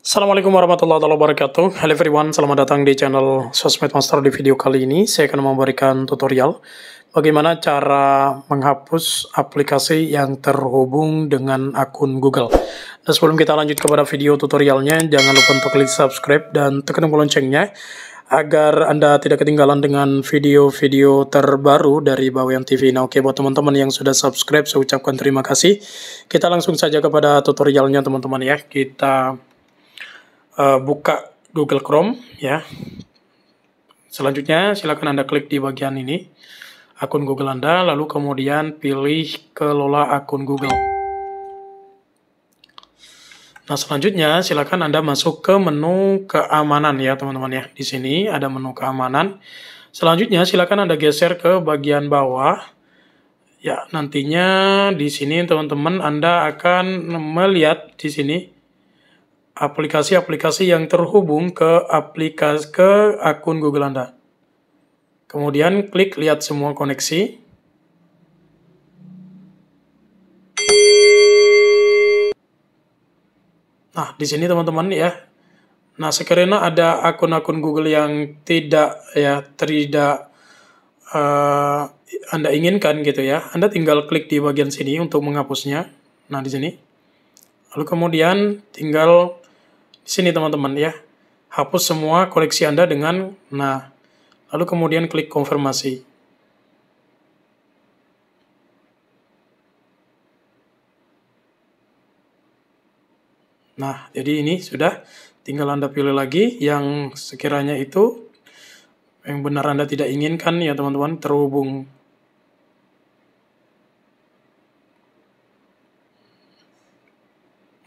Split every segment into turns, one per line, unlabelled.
Assalamualaikum warahmatullahi wabarakatuh. Hello everyone, selamat datang di channel Sosmed Master Di video kali ini. Saya akan memberikan tutorial Bagaimana cara menghapus aplikasi yang terhubung dengan akun Google. Dan sebelum kita lanjut kepada video tutorialnya Jangan lupa untuk klik subscribe dan tekan tombol loncengnya Agar Anda tidak ketinggalan dengan video-video terbaru dari Bawean TV Nah oke buat teman-teman yang sudah subscribe saya ucapkan terima kasih. Kita langsung saja kepada tutorialnya teman-teman ya. Kita uh, buka Google Chrome ya. Selanjutnya silakan Anda klik di bagian ini akun Google Anda lalu kemudian pilih kelola akun Google. Nah, selanjutnya silakan Anda masuk ke menu keamanan ya, teman-teman ya. Di sini ada menu keamanan. Selanjutnya silakan Anda geser ke bagian bawah. Ya, nantinya di sini teman-teman Anda akan melihat di sini aplikasi-aplikasi yang terhubung ke aplikasi ke akun Google Anda. Kemudian klik lihat semua koneksi. Nah, di sini teman-teman ya. Nah, sekiranya ada akun-akun Google yang tidak ya tidak uh, Anda inginkan gitu ya. Anda tinggal klik di bagian sini untuk menghapusnya. Nah, di sini. Lalu kemudian tinggal sini teman-teman ya. Hapus semua koleksi Anda dengan nah. Lalu kemudian klik konfirmasi. Nah, jadi ini sudah tinggal Anda pilih lagi yang sekiranya itu yang benar Anda tidak inginkan ya teman-teman terhubung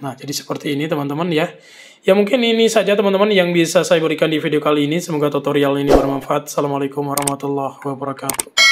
Nah, jadi seperti ini teman-teman ya. Ya mungkin ini saja teman-teman yang bisa saya berikan di video kali ini. Semoga tutorial ini bermanfaat. Assalamualaikum warahmatullahi wabarakatuh.